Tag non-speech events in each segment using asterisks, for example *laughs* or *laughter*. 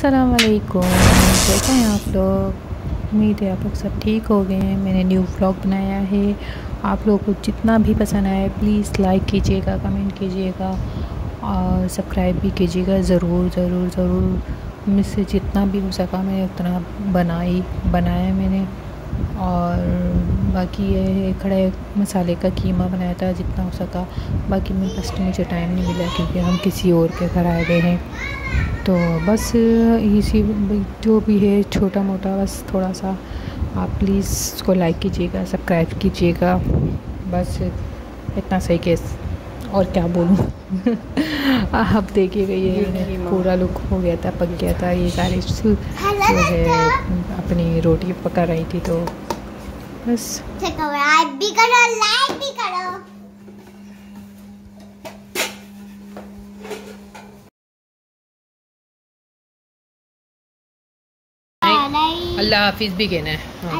असलकुम कैसे हैं आप लोग? उम्मीद है आप लोग सब ठीक हो गए हैं मैंने न्यू व्लॉग बनाया है। आप लोगों को जितना भी पसंद आए प्लीज़ लाइक कीजिएगा कमेंट कीजिएगा और सब्सक्राइब भी कीजिएगा। ज़रूर ज़रूर ज़रूर। मुझसे जितना भी हो सका, मैंने उतना बनाई, बनाया मैंने। और बाकी ये है, खड़े मसाले का कीमा बनाया था, जितना हो सका। बाकी मेरे पास तो मुझे टाइम नहीं मिला, क्योंकि हम किसी और के घर आए गए हैं। तो बस इसी, जो भी है छोटा मोटा बस थोड़ा सा आप प्लीज़ उसको लाइक कीजिएगा सब्सक्राइब कीजिएगा। बस इतना सही केस और क्या बोलूँ? आप देखिएगा ये पूरा लुक हो गया था पक गया था ये सारी जो है अपनी रोटी पका रही थी तो बस। भी करो लाइक भी करो अल्लाह हाफिज भी कहना है। हाँ।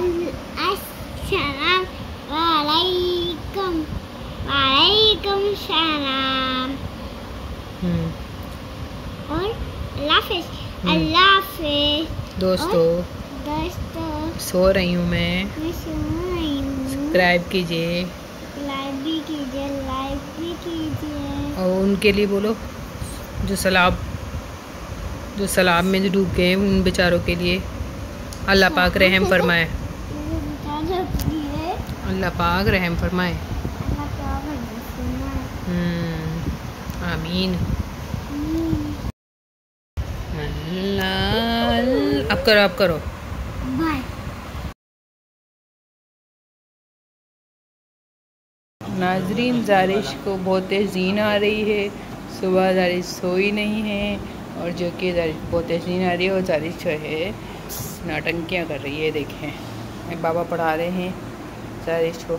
हम्म। और हम्म। दोस्तों दोस्तों सो रही हूँ मैं। सब्सक्राइब कीजिए। लाइक भी कीजिए लाइक भी कीजिए। और उनके लिए बोलो जो सलाब जो सलाब में जो डूब गए उन बेचारों के लिए। अल्लाह पाक रहम *laughs* फरमाए। अल्लाह पाक रहम फरमाए। आमीन अल्लाह अब करो अब करो नाजरीन जारिश को बहुत तेज़ जीन आ रही है। सुबह जारिश सोई नहीं है और जो कि जारिश बहुत तेज़ जीन आ रही है और जारिश जो है नाटंकियाँ कर रही है देखें। बाबा पढ़ा रहे हैं। सारे इसको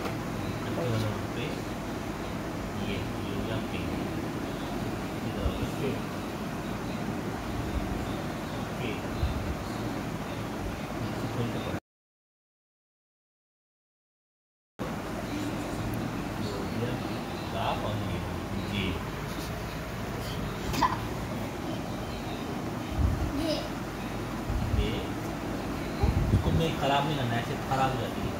में ख़राब नहीं करना ऐसे ख़राब हो जाती है।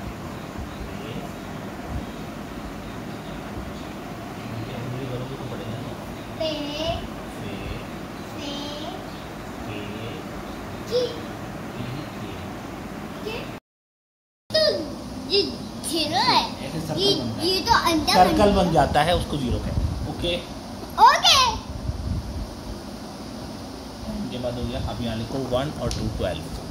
सर्कल बन जाता है उसको ज़ीरो कहते हैं ओके ओके के बाद हो गया अब यहाँ लिखो वन और टू ट्वेल्व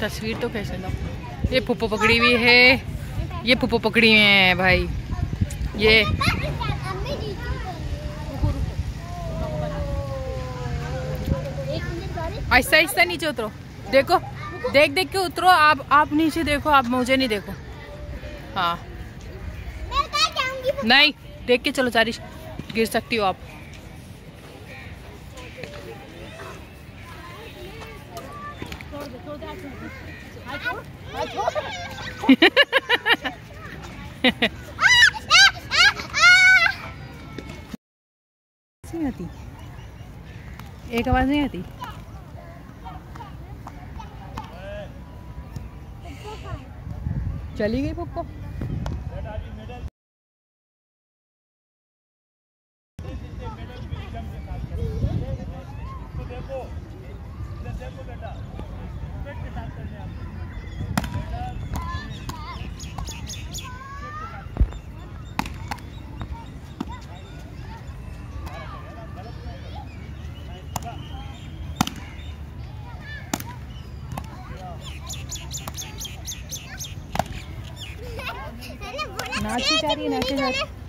तस्वीर तो कैसे लो? ये पुप्पो पकड़ी हुई है। ये पुप्पो पकड़ी हुई है भाई। ये ऐसा ऐसा नीचे उतरो। देखो देख देख के उतरो। आप आप नीचे देखो आप मुझे नहीं देखो। हाँ। नहीं देख के चलो चारिश गिर सकती हो आप। एक आवाज़ नहीं आती चली गई पप्पा नाची जा रही है नाची जा रही।